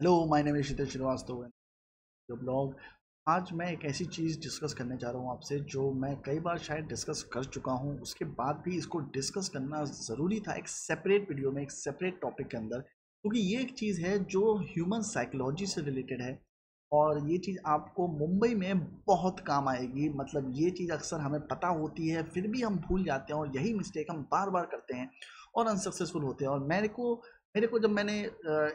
Hello my name is Sheetal Srivastava जो blog आज मैं एक ऐसी चीज़ डिस्कस करने जा रहा हूँ आपसे, जो मैं कई बार शायद डिस्कस कर चुका हूँ। उसके बाद भी इसको डिस्कस करना ज़रूरी था एक सेपरेट वीडियो में, एक सेपरेट टॉपिक के अंदर। क्योंकि ये एक चीज़ है जो ह्यूमन साइकोलॉजी से रिलेटेड है और ये चीज़ आपको मुंबई में बहुत काम आएगी। मतलब ये चीज़ अक्सर हमें पता होती है, फिर भी हम भूल जाते हैं और यही मिस्टेक हम बार बार करते हैं और अनसक्सेसफुल होते हैं। और मेरे को मेरे को जब मैंने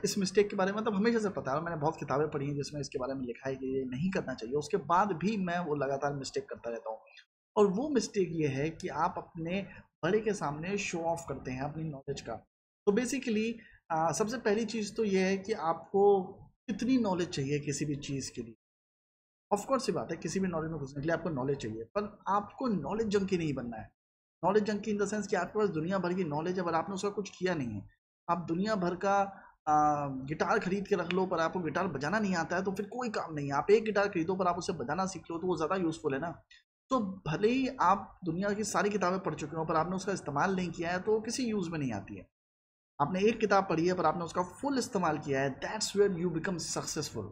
इस मिस्टेक के बारे में मतलब हमेशा से पता है, मैंने बहुत किताबें पढ़ी हैं जिसमें इसके बारे में लिखा है कि ये नहीं करना चाहिए। उसके बाद भी मैं वो लगातार मिस्टेक करता रहता हूँ। और वो मिस्टेक ये है कि आप अपने बड़े के सामने शो ऑफ़ करते हैं अपनी नॉलेज का। तो बेसिकली सबसे पहली चीज़ तो ये है कि आपको कितनी नॉलेज चाहिए किसी भी चीज़ के लिए। ऑफकोर्स ये बात है, किसी भी नॉलेज में घुसने के लिए आपको नॉलेज चाहिए, पर आपको नॉलेज जंकी नहीं बनना है। Knowledge junkie in the sense कि आपके पास दुनिया भर की नॉलेज है, पर आपने उसका कुछ किया नहीं है। आप दुनिया भर का गिटार खरीद के रख लो, पर आपको गिटार बजाना नहीं आता है तो फिर कोई काम नहीं आप एक गिटार खरीदो, पर आप उसे बजाना सीख लो तो वो ज़्यादा यूज़फुल है ना। तो भले ही आप दुनिया की सारी किताबें पढ़ चुके हो, पर आपने उसका इस्तेमाल नहीं किया है तो किसी यूज़ में नहीं आती है। आपने एक किताब पढ़ी है, पर आपने उसका फुल इस्तेमाल किया है that's where you become successful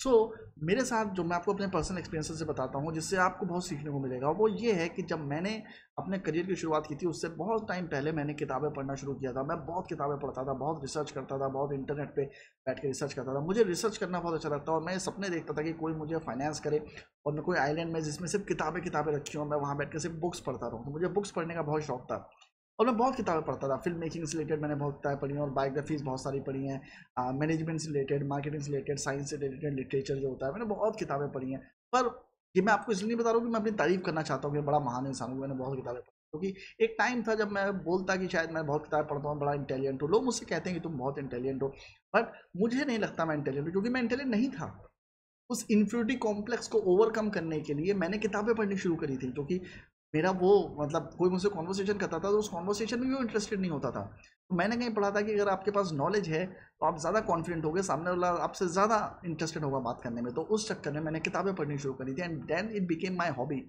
so so, मेरे साथ जो मैं आपको अपने पर्सनल एक्सपीरियंस से बताता हूँ जिससे आपको बहुत सीखने को मिलेगा वो ये है कि जब मैंने अपने करियर की शुरुआत की थी उससे बहुत टाइम पहले मैंने किताबें पढ़ना शुरू किया था। मैं बहुत किताबें पढ़ता था बहुत रिसर्च करता था बहुत इंटरनेट पे बैठ के रिसर्च करता था। मुझे रिसर्च करना बहुत अच्छा लगता और मैं सपने देखता था कि कोई मुझे फाइनेंस करे और मैं कोई आइलैंड में जिसमें सिर्फ़ किताबें किताबें रखी हूँ मैं वहाँ बैठ कर सिर्फ़ बुक्स पढ़ता रहूँ। तो मुझे बुक्स पढ़ने का बहुत शौक था। और मैं बहुत किताबें पढ़ता था। फ़िल्म मेकिंग से रिलेटेड मैंने बहुत किताबें पढ़ी हैं और बायोग्राफीज बहुत सारी पढ़ी हैं। मैनेजमेंट से रिलेटेड, मार्केटिंग से रिलेटेड, साइंस से रिलेटेड, लिटरेचर जो होता है, मैंने बहुत किताबें पढ़ी हैं। पर ये मैं आपको इसलिए बता रहा हूँ कि मैं अपनी तारीफ़ करना चाहता हूँ कि बड़ा महान इंसान हूँ, मैंने बहुत किताबें पढ़ी क्योंकि एक टाइम था जब मैं बोलता कि शायद मैं बहुत किताबें पढ़ता हूँ बड़ा इंटेलिजेंट हूँ। लोग मुझसे कहते हैं कि तुम बहुत इंटेलिजेंट हो बट मुझे नहीं लगता मैं इंटेलिजेंट हूँ, क्योंकि मैं इंटेलिजेंट नहीं था। उस इन्फ्यूरिटी कॉम्प्लेक्स को ओवरकम करने के लिए मैंने किताबें पढ़नी शुरू करी थी, क्योंकि मेरा वो मतलब कोई मुझसे कॉन्वर्सेशन करता था तो उस कॉन्वर्सेशन में भी वो इंटरेस्टेड नहीं होता था। तो मैंने कहीं पढ़ा था कि अगर आपके पास नॉलेज है तो आप ज़्यादा कॉन्फिडेंट होगे, सामने वाला आपसे ज़्यादा इंटरेस्टेड होगा बात करने में। तो उस चक्कर में मैंने किताबें पढ़नी शुरू करी थी and then it became my hobby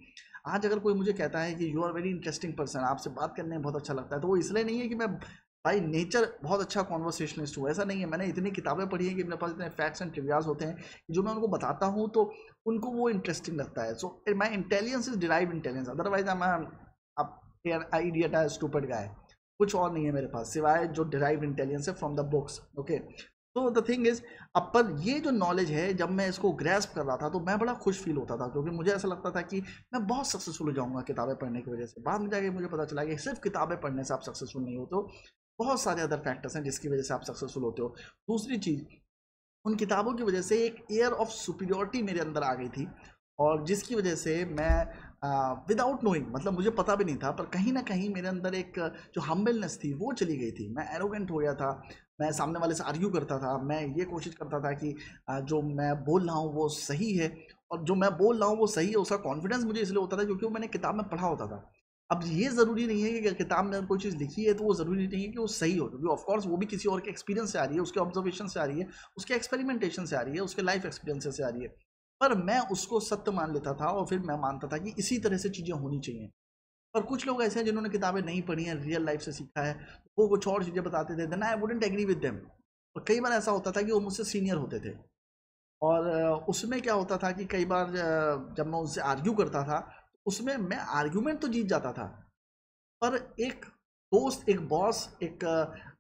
आज अगर कोई मुझे कहता है कि you are very interesting person आपसे बात करने में बहुत अच्छा लगता है तो वो इसलिए नहीं है कि मैं बाई नेचर बहुत अच्छा कॉन्वर्सेशनिस्ट हूँ। ऐसा नहीं है, मैंने इतनी किताबें पढ़ी हैं कि मेरे पास इतने फैक्ट्स एंड ट्रिवियाज होते हैं जो मैं उनको बताता हूँ तो उनको वो इंटरेस्टिंग लगता है। So my intelligence is derive intelligence otherwise I अब आइडियट है स्टूपड गाय कुछ और नहीं है मेरे पास, सिवाय जो डिराइव इंटेलिजेंस है फ्रॉम द बुक्स ओके तो द थिंग इज़ अब पर ये जो नॉलेज है, जब मैं इसको ग्रेस्प कर रहा था तो मैं बड़ा खुश फील होता था, क्योंकि मुझे ऐसा लगता था कि मैं बहुत सक्सेसफुल हो जाऊँगा किताबें पढ़ने की वजह से। बाद में जाके मुझे पता चला कि सिर्फ़ किताबें पढ़ने से आप सक्सेसफुल नहीं होते हो बहुत सारे अदर फैक्टर्स हैं जिसकी वजह से आप सक्सेसफुल होते हो। दूसरी चीज़, उन किताबों की वजह से एक एयर ऑफ़ सुपीरियोरिटी मेरे अंदर आ गई थी और जिसकी वजह से मैं विदाउट नोइंग मतलब मुझे पता भी नहीं था, पर कहीं ना कहीं मेरे अंदर एक, जो हम्बलनेस थी, वो चली गई थी। मैं एरोगेंट हो गया था, मैं सामने वाले से आर्ग्यू करता था, मैं ये कोशिश करता था कि जो मैं बोल रहा हूँ वो सही है और जो मैं बोल रहा हूँ वो सही है, उसका कॉन्फिडेंस मुझे इसलिए होता था क्योंकि वो मैंने किताब में पढ़ा होता था। अब ये ज़रूरी नहीं है कि अगर किताब में कोई चीज़ लिखी है तो वो ज़रूरी नहीं है कि वो सही हो, क्योंकि ऑफकोर्स वो भी किसी और के एक्सपीरियंस से आ रही है, उसके ऑब्जर्वेशन से आ रही है, उसके एक्सपेरिमेंटेशन से आ रही है, उसके लाइफ एक्सपीरियंस से आ रही है। पर मैं उसको सत्य मान लेता था और फिर मैं मानता था कि इसी तरह से चीज़ें होनी चाहिए। पर कुछ लोग ऐसे हैं जिन्होंने किताबें नहीं पढ़ी हैं रियल लाइफ से सीखा है, वो कुछ और चीज़ें बताते थे then I wouldn't agree with them और कई बार ऐसा होता था कि वो मुझसे सीनियर होते थे। और उसमें क्या होता था कि कई बार जब मैं उनसे आर्ग्यू करता था उसमें मैं आर्ग्यूमेंट तो जीत जाता था। पर एक दोस्त, एक बॉस एक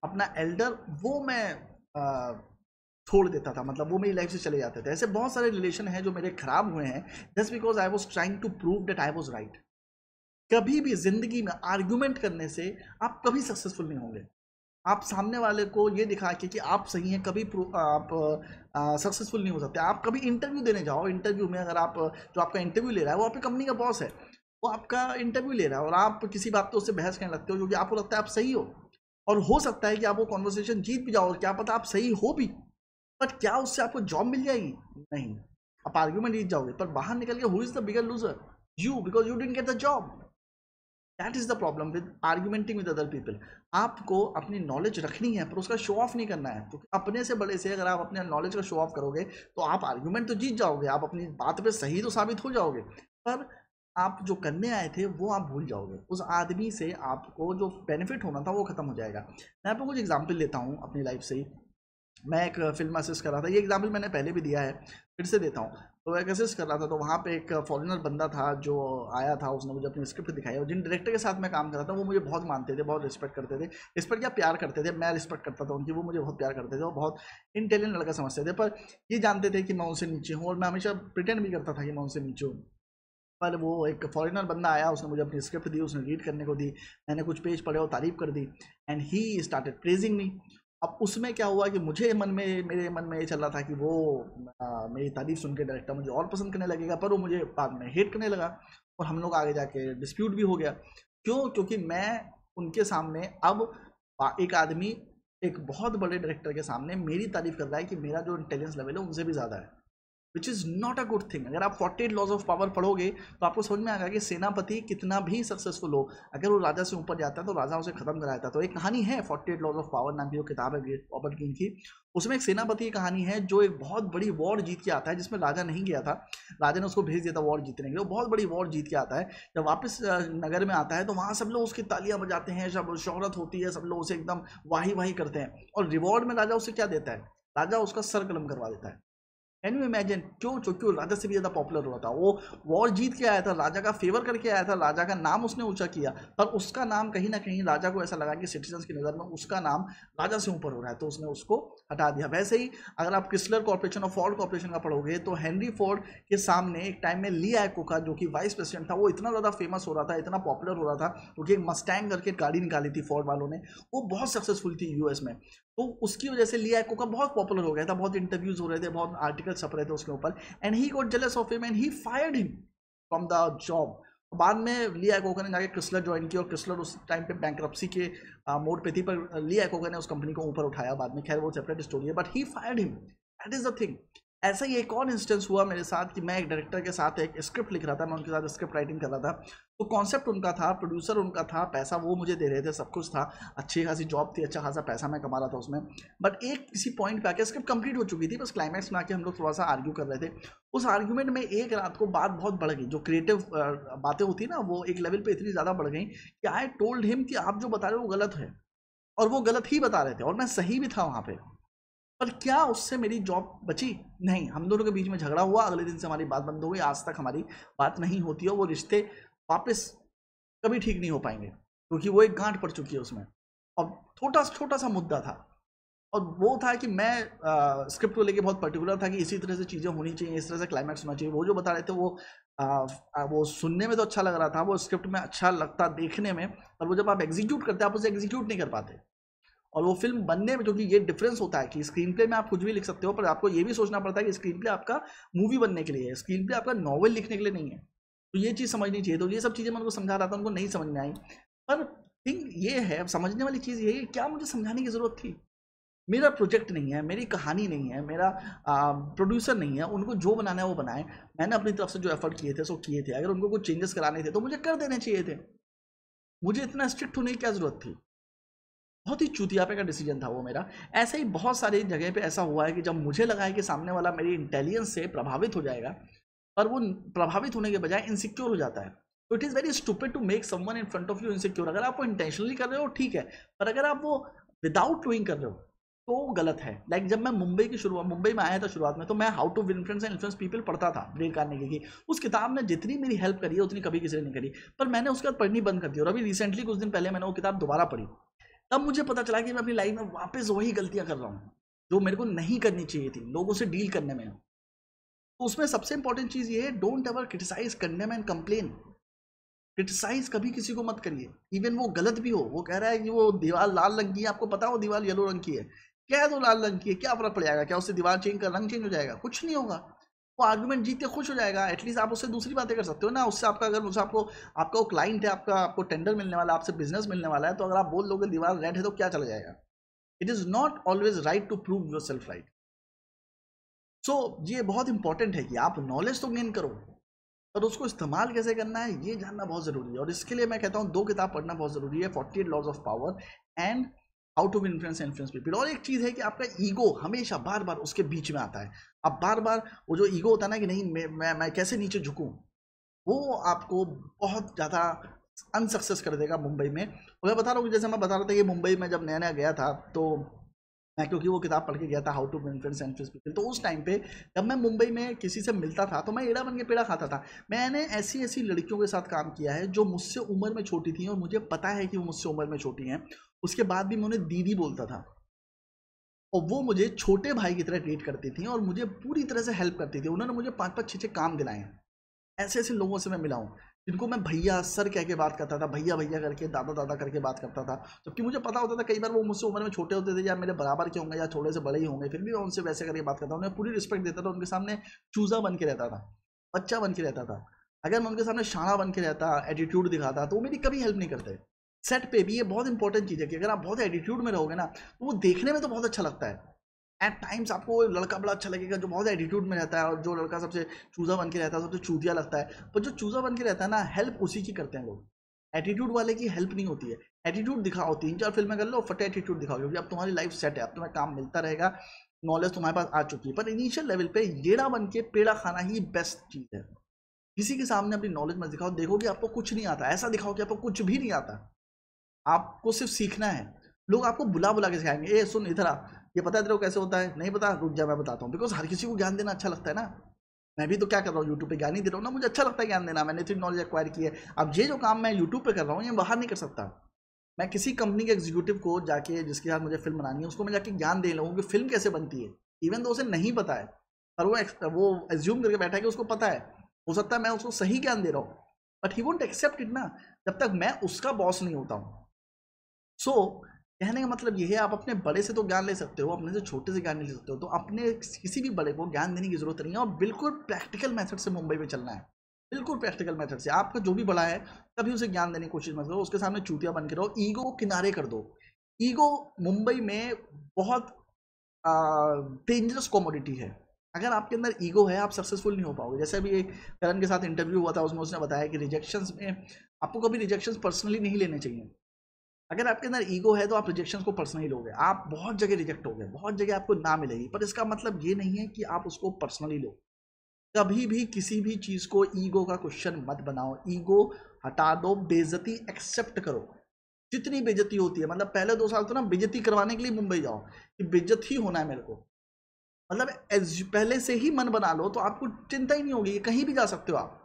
अपना एल्डर वो मैं छोड़ देता था। मतलब वो मेरी लाइफ से चले जाते थे। ऐसे बहुत सारे रिलेशन हैं जो मेरे खराब हुए हैं। Just because I was trying to prove that I was right कभी भी ज़िंदगी में आर्ग्यूमेंट करने से आप कभी सक्सेसफुल नहीं होंगे। आप सामने वाले को ये दिखा के कि आप सही हैं, कभी आप सक्सेसफुल नहीं हो सकते। आप कभी इंटरव्यू देने जाओ इंटरव्यू में अगर आप, जो आपका इंटरव्यू ले रहा है, वो आपकी कंपनी का बॉस है। वो आपका इंटरव्यू ले रहा है और आप किसी बात पे उससे बहस करने लगते हो क्योंकि आपको लगता है आप सही हो। और हो सकता है कि आप वो कॉन्वर्सेशन जीत भी जाओ, क्या पता आप सही हो भी। बट क्या उससे आपको जॉब मिल जाएगी? नहीं। आप आर्ग्यूमेंट जीत जाओगे, पर बाहर निकल के who is the bigger loser you because you didn't get the job that is the problem with argumenting with other people आपको अपनी नॉलेज रखनी है, पर उसका शो ऑफ़ नहीं करना है। क्योंकि तो अपने से बड़े से अगर आप अपने नॉलेज का शो ऑफ़ करोगे तो आप आर्ग्यूमेंट तो जीत जाओगे, आप अपनी बात पे सही तो साबित हो जाओगे, पर आप जो करने आए थे, वो आप भूल जाओगे। उस आदमी से आपको जो बेनिफिट होना था, वो खत्म हो जाएगा। मैं आपको कुछ एग्ज़ाम्पल लेता हूँ अपनी लाइफ से ही। मैं एक फ़िल्म असिस्ट कर रहा था। ये एग्ज़ाम्पल मैंने पहले भी दिया है, फिर से देता हूँ। तो मैं असिस्ट कर रहा था तो वहाँ पे एक फॉरेनर बंदा था जो आया था, उसने मुझे अपनी स्क्रिप्ट दिखाई और जिन डायरेक्टर के साथ मैं काम कर रहा था, वो मुझे बहुत मानते थे, बहुत रिस्पेक्ट करते थे। रिस्पेक्ट क्या प्यार करते थे? मैं रिस्पेक्ट करता था उनकी, वो मुझे बहुत प्यार करते थे और बहुत इंटेलिजेंट लड़का समझते थे। पर ये जानते थे कि मैं उनसे नीचे हूँ और मैं हमेशा प्रिटेंड भी करता था कि मैं उनसे नीचे हूँ। पर वो एक फॉरेनर बंदा आया, उसने मुझे अपनी स्क्रिप्ट दी, उसने रीड करने को दी, मैंने कुछ पेज पढ़े और तारीफ़ कर दी। And he started praising me अब उसमें क्या हुआ कि मुझे मन में मेरे मन में ये चल रहा था कि वो आ, मेरी तारीफ़ सुन के डायरेक्टर मुझे और पसंद करने लगेगा पर वो मुझे बाद में हेट करने लगा और हम लोग आगे जाके डिस्प्यूट भी हो गया। क्यों? क्योंकि मैं उनके सामने अब एक आदमी एक बहुत बड़े डायरेक्टर के सामने मेरी तारीफ़ कर रहा है कि मेरा जो इंटेलिजेंस लेवल है उनसे भी ज़्यादा है। Which is not a good thing अगर आप forty eight laws of power पढ़ोगे तो आपको समझ में आएगा कि सेनापति कितना भी सक्सेसफुल हो, अगर वो राजा से ऊपर जाता है तो राजा उसे खत्म कराता तो एक कहानी है forty eight laws of power नाम की जो किताब है रॉबर्ट किंग की। उसमें एक सेनापति की कहानी है, जो एक बहुत बड़ी वॉर जीत के आता है, जिसमें राजा नहीं गया था। राजा ने उसको भेज दिया था वॉर जीतने के लिए। वो बहुत बड़ी वॉर जीत के आता है। जब वापस नगर में आता है तो वहाँ सब लोग उसकी तालियाँ बजाते हैं, सब शोहरत होती है, सब लोग उसे एकदम वाही वाही करते हैं। और रिवॉर्ड में राजा उसे क्या देता है? राजा उसका सर कलम करवा देता है। कैन यू इमेजिन क्यों क्यों राजा से भी ज़्यादा पॉपुलर हुआ था। वो वॉर जीत के आया था, राजा का फेवर करके आया था, राजा का नाम उसने ऊँचा किया। पर उसका नाम कहीं ना कहीं राजा को ऐसा लगा कि सिटीजन की नज़र में उसका नाम राजा से ऊपर हो रहा है तो उसने उसको हटा दिया। वैसे ही अगर आप क्रिस्लर कॉर्पोरेशन और फॉर्ड कॉर्पोरेशन का पढ़ोगे तो हेनरी फोर्ड के सामने एक टाइम में ली आयको का, जो कि वाइस प्रेसिडेंट था, वो इतना ज़्यादा फ़ेमस हो रहा था, इतना पॉपुलर हो रहा था, क्योंकि एक मस्टैंग करके गाड़ी निकाली थी फोर्ड वालों ने। वो बहुत सक्सेसफुल थी यूएस में। तो उसकी वजह से लिया का बहुत पॉपुलर हो गया था, बहुत इंटरव्यूज़ हो रहे थे, बहुत आर्टिकल छप रहे थे उसके ऊपर and he got jealous of him and he fired him from the job बाद में लिया कोका ने जाके क्रिस्लर ज्वाइन किया और क्रिस्लर उस टाइम पे बैंक के मोड पे थी, पर लिया कोका ने उस कंपनी को ऊपर उठाया बाद में। खैर, वो सेपरेट स्टोरी है but he fired him that is the thing ऐसा ही एक और इंस्टेंस हुआ मेरे साथ कि मैं एक डायरेक्टर के साथ एक स्क्रिप्ट लिख रहा था, मैं उनके साथ स्क्रिप्ट राइटिंग कर रहा था। तो कॉन्सेप्ट उनका था प्रोड्यूसर उनका था, पैसा वो मुझे दे रहे थे, सब कुछ था। अच्छी खासी जॉब थी अच्छा खासा पैसा मैं कमा रहा था उसमें। बट एक किसी पॉइंट पे आके स्क्रिप्ट कंप्लीट हो चुकी थी, बस क्लाइमैक्स में आके हम लोग थोड़ा सा आर्ग्यू कर रहे थे। उस आर्ग्यूमेंट में एक रात को बात बहुत बढ़ गई, जो क्रिएटिव बातें होती ना, वो एक लेवल पर इतनी ज़्यादा बढ़ गई कि आई टोल्ड हिम कि आप जो बता रहे हो वो गलत है। और वो गलत ही बता रहे थे, और मैं सही भी था वहाँ पर पर क्या उससे मेरी जॉब बची? नहीं हम दोनों के बीच में झगड़ा हुआ अगले दिन से हमारी बात बंद हो गई आज तक हमारी बात नहीं होती है वो रिश्ते वापस कभी ठीक नहीं हो पाएँगे क्योंकि वो एक गांठ पड़ चुकी है उसमें। और छोटा छोटा सा मुद्दा था और वो था कि मैं आ, स्क्रिप्ट को लेके बहुत पर्टिकुलर था कि इसी तरह से चीज़ें होनी चाहिए इस तरह से क्लाइमैक्स होना चाहिए। वो जो बता रहे थे वो आ, वो सुनने में तो अच्छा लग रहा था वो स्क्रिप्ट में अच्छा लगता देखने में पर वो जब आप एग्जीक्यूट करते आप उसे एग्जीक्यूट नहीं कर पाते। और वो फ़िल्म बनने में, क्योंकि ये डिफरेंस होता है कि स्क्रीन प्ले में आप कुछ भी लिख सकते हो, पर आपको ये भी सोचना पड़ता है कि स्क्रीन प्ले आपका मूवी बनने के लिए है। स्क्रीन प्ले आपका नॉवल लिखने के लिए नहीं है। तो ये चीज़ समझनी चाहिए। तो ये सब चीज़ें मैं उनको समझा रहा था, उनको नहीं समझ में आई। पर थिंग ये है, समझने वाली चीज़ ये है क्या मुझे समझाने की ज़रूरत थी? मेरा प्रोजेक्ट नहीं है, मेरी कहानी नहीं है, मेरा प्रोड्यूसर नहीं है, उनको जो बनाना है वो बनाए। मैंने अपनी तरफ़ से जो एफर्ट किए थे, सो किए थे। अगर उनको कुछ चेंजेस कराने थे तो मुझे कर देने चाहिए थे। मुझे इतना स्ट्रिक्ट होने की क्या ज़रूरत थी? बहुत ही चूतियापे का डिसीज़न था वो मेरा। ऐसे ही बहुत सारी जगह पे ऐसा हुआ है कि जब मुझे लगा है कि सामने वाला मेरी इंटेलिजेंस से प्रभावित हो जाएगा, पर वो प्रभावित होने के बजाय इनसिक्योर हो जाता है। तो it is very stupid to make someone in front of you insecure अगर आप वो इंटेंशनली कर रहे हो, ठीक है, पर अगर आप वो विदाउट डूइंग कर रहे हो तो गलत है। लाइक like जब मैं मुंबई की शुरुआत, मुंबई में आया था शुरुआत में तो मैं how to win friends and influence people पढ़ता था ब्रेक करने की उस किताब ने जितनी मेरी हेल्प करी है, उतनी कभी किसी ने नहीं करी। पर मैंने उसके बाद पढ़नी बंद कर दी और अभी रिसेंटली कुछ दिन पहले मैंने वो किताब दोबारा पढ़ी। तब मुझे पता चला कि मैं अपनी लाइफ में वापस वही गलतियाँ कर रहा हूँ, जो मेरे को नहीं करनी चाहिए थी, लोगों से डील करने में। तो उसमें सबसे इंपॉर्टेंट चीज़ ये है don't ever criticise condemn and complain criticise कभी किसी को मत करिए। इवन वो गलत भी हो, वो कह रहा है कि वो दीवार लाल रंग की है, आपको पता हो दीवार येलो रंग की है। क्या तो लाल रंग की है, क्या फ़र्क पड़ जाएगा क्या उससे दीवार चेंज कर, रंग चेंज हो जाएगा? कुछ नहीं होगा। वो आर्गूमेंट जीत के खुश हो जाएगा। एटलीस्ट आप उससे दूसरी बातें कर सकते हो ना। उससे आपका अगर मुझे आपको, आपका वो क्लाइंट है, आपका, आपको टेंडर मिलने वाला है आपसे बिज़नेस मिलने वाला है तो अगर आप बोल लोगे दीवार रेड है तो क्या चला जाएगा? It is not always right to prove yourself right so ये बहुत इंपॉर्टेंट है कि आप नॉलेज तो गेन करो, पर उसको इस्तेमाल कैसे करना है, ये जानना बहुत ज़रूरी है। और इसके लिए मैं कहता हूँ, दो किताब पढ़ना बहुत ज़रूरी है। Forty eight laws of power and how of influence influence people और एक चीज़ है कि आपका ईगो हमेशा बार बार उसके बीच में आता है। अब बार बार वो जो ईगो होता है ना कि नहीं मैं मैं, मैं कैसे नीचे झुकूँ? वो आपको बहुत ज़्यादा अनसक्सेस कर देगा मुंबई में। मैं बता रहा हूँ जैसे मैं बता रहा था कि मुंबई में जब नया नया गया था तो मैं क्योंकि वो किताब पढ़ के गया था how to influence and people तो उस टाइम पे जब मैं मुंबई में किसी से मिलता था तो मैं एड़ा बन के पेड़ा खाता था। मैंने ऐसी ऐसी लड़कियों के साथ काम किया है जो मुझसे उम्र में छोटी थी और मुझे पता है कि वो मुझसे उम्र में छोटी हैं। उसके बाद भी मैं उन्हें दीदी बोलता था। और वो मुझे छोटे भाई की तरह ट्रीट करती थी और मुझे पूरी तरह से हेल्प करती थी। उन्होंने मुझे पाँच पाँच छः छः काम दिलाए। ऐसे ऐसे लोगों से मैं मिला हूँ, जिनको मैं भैया सर कह के बात करता था, भैया भैया करके दादा दादा करके बात करता था। जबकि मुझे पता होता था कई बार वो मुझसे उम्र में छोटे होते थे या मेरे बराबर के होंगे या थोड़े से बड़े ही होंगे, फिर भी मैं उनसे वैसे करके बात करता उन्हें पूरी रिस्पेक्ट देता था, उनके सामने चूज़ा बन के रहता था, बच्चा बन के रहता था। अगर मैं उनके सामने शाना बन के रहता एटीट्यूड दिखाता तो वो मेरी कभी हेल्प नहीं करते। सेट पे भी ये बहुत इंपॉर्टेंट चीज़ है कि अगर आप बहुत एटीट्यूड में रहोगे ना तो वो देखने में तो बहुत अच्छा लगता है। एट टाइम्स आपको लड़का बड़ा अच्छा लगेगा जो बहुत एटीट्यूड में रहता है और जो लड़का सबसे चूज़ा बन के रहता है, सबसे चूतिया लगता है। पर जो चूज़ा बन के रहता है ना हेल्प उसी की करते हैं लोग। एटीट्यूड वाले की हेल्प नहीं होती है। एटीट्यूड दिखाओ, तीन चार फ़िल्में कर लो, फटे एटीट्यूड दिखाओ, क्योंकि अब तुम्हारी लाइफ सेट है, अब तुम्हें काम मिलता रहेगा नॉलेज तुम्हारे पास आ चुकी है। पर इनिशियल लेवल पे येड़ा बन के पेड़ा खाना ही बेस्ट चीज़ है। किसी के सामने अपनी नॉलेज मत दिखाओ, देखो कि आपको कुछ नहीं आता, ऐसा दिखाओ कि आपको कुछ भी नहीं आता। आपको सिर्फ़ सीखना है। लोग आपको बुला बुला के सिखाएँगे, ए, सुन इधर आ। ये पता है तेरे को कैसे होता है? नहीं पता, रुक जा, मैं बताता हूँ। बिकॉज़ हर किसी को ज्ञान देना अच्छा लगता है ना। मैं भी तो क्या कर रहा हूँ यूट्यूब पे ज्ञान ही दे रहा हूँ ना, मुझे अच्छा लगता है ज्ञान देना। मैंने इतनी नॉलेज एक्वायर की है। अब ये जो काम मैं यूट्यूब पे कर रहा हूँ, ये बाहर नहीं कर सकता। मैं किसी कंपनी के एग्जीक्यूटिव को जाके, जिसके साथ मुझे फ़िल्म बनानी है, उसको मैं जाके ज्ञान दे लूँ कि फ़िल्म कैसे बनती है। इवन तो उसे नहीं पता है और वो वो एज्यूम करके बैठा है कि उसको पता है। हो सकता है मैं उसको सही ज्ञान दे रहा हूँ but he won't accept it ना। जब तक मैं उसका बॉस नहीं होता हूँ। सो so, कहने का मतलब ये है आप अपने बड़े से तो ज्ञान ले सकते हो अपने से छोटे से ज्ञान ले सकते हो तो अपने किसी भी बड़े को ज्ञान देने की ज़रूरत नहीं है और बिल्कुल प्रैक्टिकल मेथड से मुंबई में चलना है। बिल्कुल प्रैक्टिकल मेथड से। आपका जो भी बड़ा है कभी उसे ज्ञान देने की कोशिश मत करो उसके सामने चूतिया बन के रहो ईगो को किनारे कर दो। ईगो मुंबई में बहुत डेंजरस कॉमोडिटी है। अगर आपके अंदर ईगो है आप सक्सेसफुल नहीं हो पाओगे। जैसे अभी करण के साथ इंटरव्यू हुआ था उसमें उसने बताया कि रिजेक्शंस में आपको कभी रिजेक्शंस पर्सनली नहीं लेने चाहिए। अगर आपके अंदर ईगो है तो आप रिजेक्शन को पर्सनली लोगे। आप बहुत जगह रिजेक्ट हो गए, बहुत जगह आपको ना मिलेगी। पर इसका मतलब ये नहीं है कि आप उसको पर्सनली लो। कभी भी किसी भी चीज़ को ईगो का क्वेश्चन मत बनाओ। ईगो हटा दो बेजती एक्सेप्ट करो। जितनी बेजती होती है मतलब पहले दो साल तो ना बेजती करवाने के लिए मुंबई जाओ कि बेजत ही होना है मेरे को। मतलब पहले से ही मन बना लो तो आपको चिंता ही नहीं होगी कहीं भी जा सकते हो आप।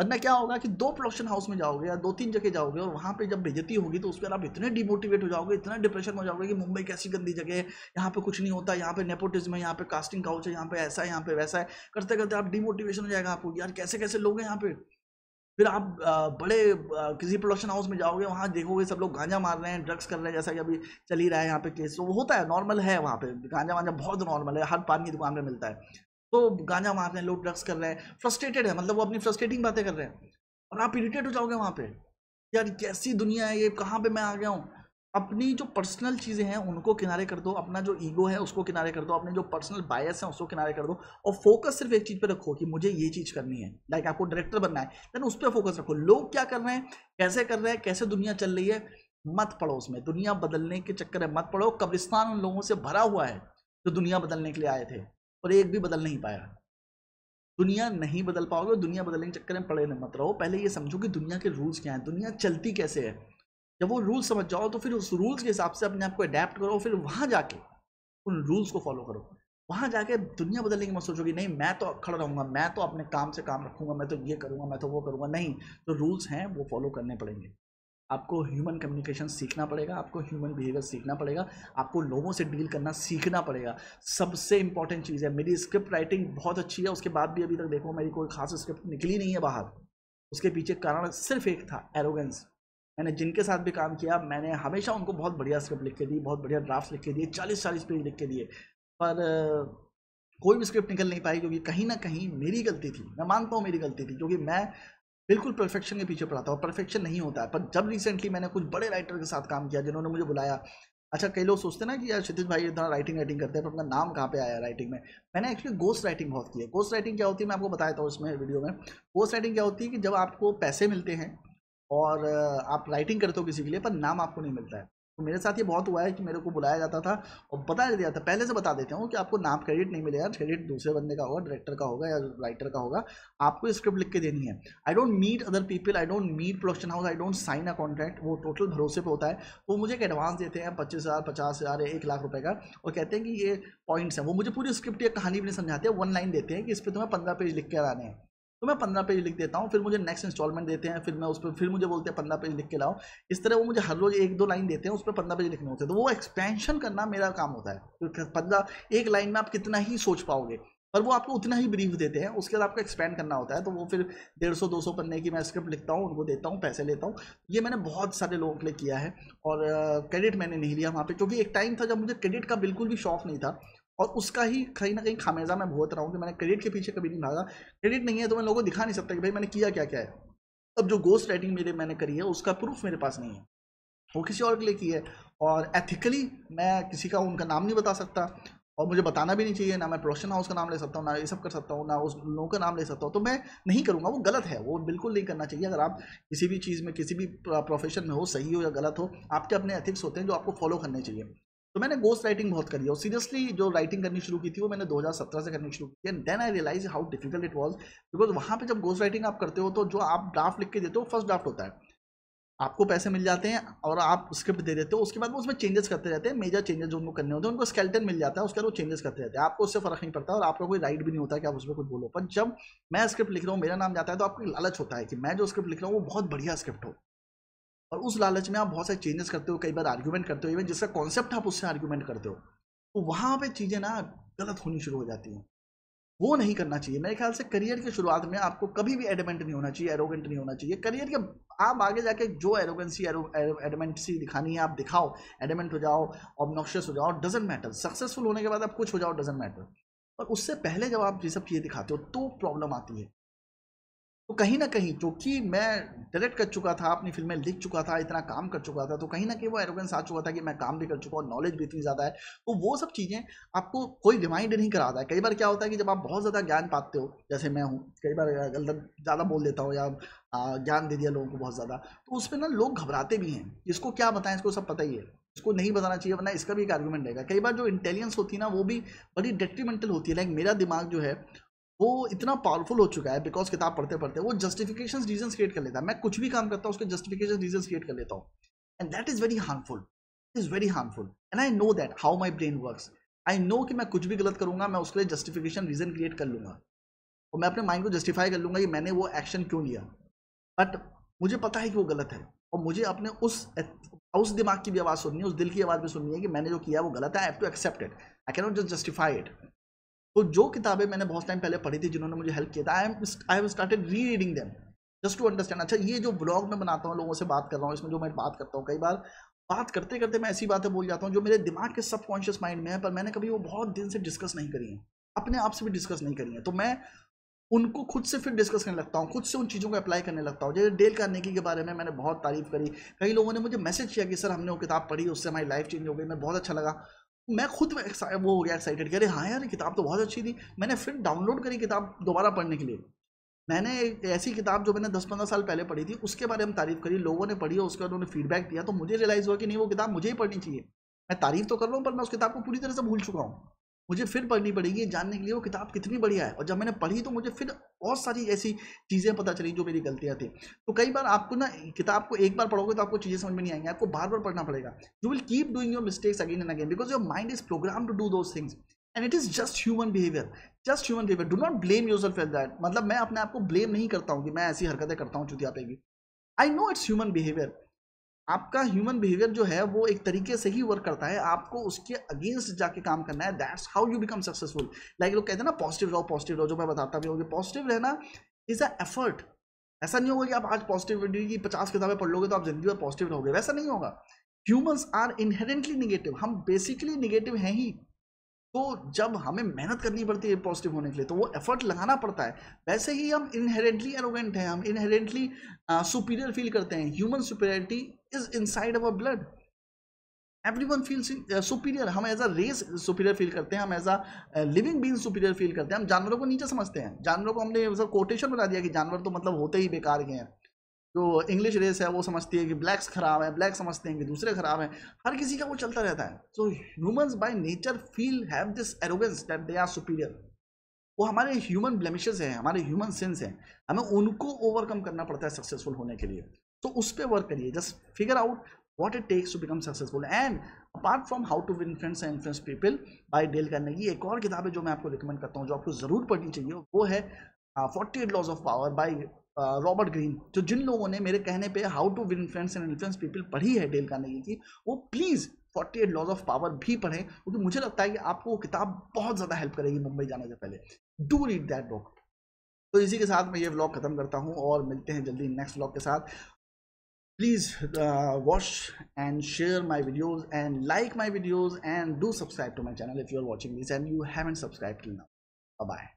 वरना क्या होगा कि दो प्रोडक्शन हाउस में जाओगे या दो तीन जगह जाओगे और वहाँ पे जब बेजती होगी तो उस पर आप इतने डिमोटिवेट हो जाओगे, इतना डिप्रेशन हो जाओगे कि मुंबई कैसी गंदी जगह है, यहाँ पे कुछ नहीं होता, यहाँ पे नेपोटिज्म है, यहाँ पे कास्टिंग काउच है, यहाँ पे ऐसा है, यहाँ पे वैसा है। करते करते आप डिमोटिवेशन हो जाएगा आपको यार कैसे कैसे लोग हैं यहाँ पे। फिर आप बड़े किसी प्रोडक्शन हाउस में जाओगे, वहाँ देखोगे सब लोग गांजा मार रहे हैं ड्रग्स कर रहे हैं, जैसा कि अभी चल ही रहा है यहाँ पे केस तो वो होता है नॉर्मल है वहाँ पे। गांजा वांजा बहुत नॉर्मल है, हर पान की दुकान में मिलता है। तो गांजा मार रहे हैं लोग ड्रग्स कर रहे हैं फ्रस्ट्रेटेड है मतलब वो अपनी फ्रस्ट्रेटिंग बातें कर रहे हैं। और आप इरिटेट हो जाओगे वहाँ पे यार कैसी दुनिया है ये, कहाँ पे मैं आ गया हूँ? अपनी जो पर्सनल चीज़ें हैं, उनको किनारे कर दो, अपना जो ईगो है, उसको किनारे कर दो, अपने जो पर्सनल बायस है, उसको किनारे कर दो, और फोकस सिर्फ़ एक चीज़ पे रखो कि मुझे ये चीज़ करनी है लाइक आपको डायरेक्टर बनना है देन उस पर फोकस रखो। लोग क्या कर रहे हैं, कैसे कर रहे हैं, कैसे दुनिया चल रही है, मत पढ़ो उसमें। दुनिया बदलने के चक्कर में मत पढ़ो। कब्रिस्तान उन लोगों से भरा हुआ है, जो दुनिया बदलने के लिए आए थे। और एक भी बदल नहीं पाया। दुनिया नहीं बदल पाओगे दुनिया बदलने के चक्कर में पड़े मत रहो। पहले ये समझो कि दुनिया के रूल्स क्या हैं, दुनिया चलती कैसे है। जब वो रूल्स समझ जाओ तो फिर उस रूल्स के हिसाब से अपने आप को अडेप्ट करो फिर वहाँ जाके उन रूल्स को फॉलो करो। वहाँ जाके दुनिया बदलने की मत सोचो कि नहीं, मैं तो खड़ा रहूँगा, मैं तो अपने काम से काम रखूँगा, मैं तो ये करूँगा, मैं तो वो करूँगा। नहीं, जो रूल्स हैं, वो फॉलो करने पड़ेंगे। आपको ह्यूमन कम्युनिकेशन सीखना पड़ेगा, आपको ह्यूमन बिहेवियर सीखना पड़ेगा, आपको लोगों से डील करना सीखना पड़ेगा। सबसे इंपॉर्टेंट चीज़ है, मेरी स्क्रिप्ट राइटिंग बहुत अच्छी है, उसके बाद भी अभी तक देखो, मेरी कोई खास स्क्रिप्ट निकली नहीं है बाहर। उसके पीछे कारण सिर्फ़ एक था एरोगेंस मैंने जिनके साथ भी काम किया, मैंने हमेशा उनको बहुत बढ़िया स्क्रिप्ट लिख के दी, बहुत बढ़िया ड्राफ्ट लिख के दिए चालीस चालीस पेज लिख के दिए। पर, कोई भी स्क्रिप्ट निकल नहीं पाई, क्योंकि कहीं ना कहीं मेरी गलती थी, मैं मानता हूँ मेरी गलती थी, क्योंकि मैं बिल्कुल परफेक्शन के पीछे पड़ा था और परफेक्शन नहीं होता है। पर जब रिसेंटली मैंने कुछ बड़े राइटर के साथ काम किया जिन्होंने मुझे बुलाया अच्छा कई लोग सोचते ना कि यार क्षितिज भाई इतना राइटिंग राइटिंग करते हैं, पर अपना नाम कहाँ पे आया राइटिंग में? मैंने एक्चुअली गोस्ट राइटिंग बहुत की है। गोस्ट राइटिंग क्या होती है मैं आपको बताया था उसमें वीडियो में। गोस्ट राइटिंग क्या होती है कि जब आपको पैसे मिलते हैं और आप राइटिंग करते हो किसी के लिए, पर नाम आपको नहीं मिलता है। मेरे साथ ये बहुत हुआ है कि मेरे को बुलाया जाता था और बताया दिया था। पहले से बता देते हूँ कि आपको नाम क्रेडिट नहीं मिलेगा क्रेडिट दूसरे बंदे का होगा डायरेक्टर का होगा या राइटर का होगा। आपको स्क्रिप्ट लिख के देनी है। I don't meet other people I don't meet production house I don't sign a contract वो टोटल भरोसे पर होता है। वो मुझे एक एडवांस देते हैं पच्चीस हज़ार, पचास हज़ार एक लाख रुपये का और कहते हैं कि ये पॉइंट्स हैं। वो मुझे पूरी स्क्रिप्ट या कहानी भी नहीं समझाते वन लाइन देते हैं कि इस पर तुम्हें पंद्रह पेज लिख के आने हैं। तो मैं पंद्रह पेज लिख देता हूँ, फिर मुझे नेक्स्ट इंस्टॉलमेंट देते हैं, फिर मैं उस पर फिर मुझे बोलते हैं पंद्रह पेज लिख के लाओ। इस तरह वो मुझे हर रोज एक दो लाइन देते हैं, उस पर पंद्रह पेज लिखने होते हैं। तो वो एक्सपेंशन करना मेरा काम होता है। तो पंद्रह, एक लाइन में आप कितना ही सोच पाओगे, पर वो आपको उतना ही ब्रीफ देते हैं, उसके बाद आपको एक्सपेंड करना होता है। तो वो फिर डेढ़ सौ, दो सौ पन्ने की मैं स्क्रिप्ट लिखता हूँ, उनको देता हूँ, पैसे लेता हूँ। ये मैंने बहुत सारे लोगों के लिए किया है, और क्रेडिट मैंने नहीं लिया वहाँ पे, क्योंकि एक टाइम था जब मुझे क्रेडिट का बिल्कुल भी शौक नहीं था। और उसका ही कहीं ना कहीं खामेजा मैं भुगत रहा हूँ कि मैंने क्रेडिट के पीछे कभी नहीं भागा। क्रेडिट नहीं है तो मैं लोगों को दिखा नहीं सकता कि भाई मैंने किया क्या क्या है। अब जो गोस्ट राइटिंग मेरे, मैंने करी है, उसका प्रूफ मेरे पास नहीं है। वो किसी और के लिए की है। और एथिकली मैं किसी का, उनका नाम नहीं बता सकता और मुझे बताना भी नहीं चाहिए। ना मैं प्रोडक्शन हाउस का नाम ले सकता हूँ, ना ये सब कर सकता हूँ, ना उस लोगों का नाम ले सकता हूँ। तो मैं नहीं करूँगा, वो गलत है, वो बिल्कुल नहीं करना चाहिए। अगर आप किसी भी चीज़ में, किसी भी प्रोफेशन में हो, सही हो या गलत हो, आपके अपने एथिक्स होते हैं जो आपको फॉलो करने चाहिए। तो मैंने गोस्ट राइटिंग बहुत करी है और सीरियसली जो राइटिंग करनी शुरू की थी वो मैंने 2017 से करनी शुरू की and then I realise how difficult it was because वहाँ पे जब गोस्ट राइटिंग आप करते हो तो जो आप ड्राफ्ट लिख के देते हो फ़र्स्ट ड्राफ्ट होता है। आपको पैसे मिल जाते हैं और आप स्क्रिप्ट दे देते हो, उसके बाद वो उसमें चेंजेस करते रहते हैं मेजर चेंजेस जो उनको करने होते हैं, उनको स्केल्टन मिल जाता है, उसके बाद वो चेंजेस करते रहते हैं। आपको उससे फ़र्क नहीं पड़ता और आपका कोई राइट भी नहीं होता कि आप उसमें कुछ बोलो। पर जब मैं स्क्रिप्ट लिख रहा हूँ, मेरा नाम जाता है तो आपको लालच होता है कि मैं जो स्क्रिप्ट लिख रहा हूँ, वो बहुत बढ़िया स्क्रिप्ट हो। और उस लालच में आप बहुत सारे चेंजेस करते हो, कई बार आर्ग्यूमेंट करते हो इवन जिसका कॉन्सेप्ट आप उससे आर्ग्यूमेंट करते हो तो वहाँ पे चीज़ें ना गलत होनी शुरू हो जाती हैं। वो नहीं करना चाहिए। मेरे ख्याल से करियर की शुरुआत में आपको कभी भी एडमेंट नहीं होना चाहिए एरोगेंट नहीं होना चाहिए। करियर के आप आगे जाके जो एरोगेंसी एडमेंसी दिखानी है, आप दिखाओ। एडमेंट हो जाओ ऑबनॉक्शियस हो जाओ डजेंट मैटर सक्सेसफुल होने के बाद आप कुछ हो जाओ डजेंट मैटर और उससे पहले जब आप ये सब चीज़ें दिखाते हो तो प्रॉब्लम आती है। तो कहीं ना कहीं क्योंकि मैं डायरेक्ट कर चुका था, अपनी फ़िल्में लिख चुका था, इतना काम कर चुका था तो कहीं ना कहीं वो एरोगेंस आ चुका था कि मैं काम भी कर चुका हूँ नॉलेज भी इतनी ज़्यादा है। तो वो सब चीज़ें आपको कोई रिमाइंड नहीं कराता है। कई बार क्या होता है कि जब आप बहुत ज़्यादा ज्ञान पाते हो, जैसे मैं हूँ, कई बार गलत, ज़्यादा बोल देता हूँ या ज्ञान दे दिया लोगों को बहुत ज़्यादा तो उस पर ना लोग घबराते भी हैं। इसको क्या बताएँ, इसको सब पता ही है। इसको नहीं बताना चाहिए, वरना इसका भी एक आर्गूमेंट रहेगा। कई बार जो इंटेलिजेंस होती है ना, वो भी बड़ी डेट्रीमेंटल होती है। लाइक मेरा दिमाग जो है वो इतना पावरफुल हो चुका है बिकॉज़ किताब पढ़ते पढ़ते वो जस्टिफिकेशन रीजन क्रिएट कर लेता है। मैं कुछ भी काम करता हूँ, उसके जस्टिफिकेशन रीजन क्रिएट कर लेता हूँ। And that is very harmful is very harmful and I know that how my brain work I know कि मैं कुछ भी गलत करूँगा, मैं उसके लिए जस्टिफिकेशन रीजन क्रिएट कर लूँगा। और मैं अपने माइंड को जस्टिफाई कर लूँगा कि मैंने वो एक्शन क्यों लिया। बट मुझे पता है कि वो गलत है। और मुझे अपने उस उस दिमाग की भी आवाज़ सुननी है, उस दिल की आवाज़ भी सुननी है कि मैंने जो किया वो गलत है। I have to accept it I cannot just justify it तो जो किताबें मैंने बहुत टाइम पहले पढ़ी थी जिन्होंने मुझे हेल्प किया था I am I have started re reading them just to understand अच्छा ये जो ब्लॉग में बनाता हूँ, लोगों से बात कर रहा हूँ, इसमें जो मैं बात करता हूँ, कई बार बात करते करते मैं ऐसी बातें बोल जाता हूँ जो मेरे दिमाग के सबकॉन्शियस माइंड में है, पर मैंने कभी वो बहुत दिन से डिस्कस नहीं करी है। अपने आप से भी डिस्कस नहीं करी है। तो मैं उनको खुद से फिर डिस्कस करने लगता हूँ, खुद से उन चीज़ों को अप्लाई करने लगता हूँ। जैसे डेल कार्नेगी के बारे में मैंने बहुत तारीफ़ करी। कई लोगों ने मुझे मैसेज किया कि, सर, हमने वो किताब पढ़ी, उससे हमारी लाइफ चेंज हो गई। मैं बहुत अच्छा लगा। मैं खुद वो हो गया एक्साइटेड अरे हाँ यार किताब तो बहुत अच्छी थी। मैंने फिर डाउनलोड करी किताब दोबारा पढ़ने के लिए। मैंने एक ऐसी किताब जो मैंने दस पंद्रह साल पहले पढ़ी थी, उसके बारे में तारीफ़ करी, लोगों ने पढ़ी और उसके बाद उन्होंने फीडबैक दिया तो मुझे रियलाइज़ हुआ कि नहीं, वो किताब मुझे ही पढ़नी चाहिए। मैं तारीफ़ तो कर रहा हूँ, पर मैं उस किताब को पूरी तरह से भूल चुका हूँ। मुझे फिर पढ़नी पड़ेगी जानने के लिए, वो किताब कितनी बढ़िया है। और जब मैंने पढ़ी तो मुझे फिर और सारी ऐसी चीज़ें पता चली जो मेरी गलतियाँ थी। तो कई बार आपको ना, किताब को एक बार पढ़ोगे तो आपको चीज़ें समझ में नहीं आएँगी, आपको बार बार पढ़ना पड़ेगा। You will keep doing your mistakes again and again because your mind is program to do those things and it is just human behaviour just human behaviour do not blame yourself at that मतलब मैं अपने आप को blame नहीं करता हूँ कि मैं ऐसी हरकतें करता हूँ चुतिया पे भी I know it's human behaviour आपका ह्यूमन बिहेवियर जो है, वो एक तरीके से ही वर्क करता है। आपको उसके अगेंस्ट जाके काम करना है। That's how you become successful like लोग कहते हैं ना पॉजिटिव रहो पॉजिटिव रहो, जो मैं बताता भी हूँ पॉजिटिव रहना इज़ अ एफर्ट ऐसा नहीं होगा कि आप आज पॉजिटिविटी की पचास किताबें पढ़ लोगे तो आप ज़िंदगी में पॉजिटिव रहोगे। वैसा नहीं होगा। ह्यूमन्स आर इनहेरेंटली निगेटिव हम बेसिकली निगेटिव हैं ही। तो जब हमें मेहनत करनी पड़ती है पॉजिटिव होने के लिए तो वो एफर्ट लगाना पड़ता है। वैसे ही हम इनहेरेंटली एरोगेंट हैं, हम इनहेरेंटली सुपीरियर फील करते हैं। Human superiority is inside our blood everyone feels superior हम as a race superior feel करते हैं, हम as a living being superior feel करते हैं। हम जानवरों को नीचे समझते हैं। जानवरों को हमने कोटेशन बना दिया कि जानवर तो मतलब होते ही बेकार के हैं। जो इंग्लिश रेस है, वो समझती है कि ब्लैक्स खराब है ब्लैक समझते हैं कि दूसरे खराब हैं। हर किसी का वो चलता रहता है। So humans by nature feel have this arrogance that they are superior वो हमारे ह्यूमन ब्लेमिशेस हैं, हमारे ह्यूमन सेंस हैं। हमें उनको ओवरकम करना पड़ता है सक्सेसफुल होने के लिए। तो उस पर वर्क करिए। Just figure out what it takes to become successful and apart from how to win friends and influence people by deal करने की, एक और किताब है जो मैं आपको रिकमेंड करता हूँ, जो आपको ज़रूर पढ़नी चाहिए, वो है forty eight laws of power by Robert Greene. जो जिन लोगों ने मेरे कहने पे how to win friends and influence people पढ़ी है डेल कार्नेगी की वो please forty eight laws of power भी पढ़ें क्योंकि तो मुझे लगता है कि आपको वो किताब बहुत ज़्यादा हेल्प करेगी मुंबई जाने से पहले। डू रीड दैट बुक तो इसी के साथ मैं ये व्लॉग खत्म करता हूँ और मिलते हैं जल्दी नेक्स्ट व्लॉग के साथ। Please uh, watch and share my videos and like my videos and do subscribe to my channel if you're watching this and you haven't subscribed till now. Bye bye